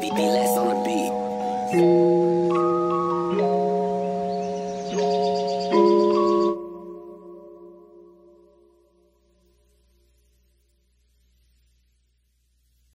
Be less on the beat.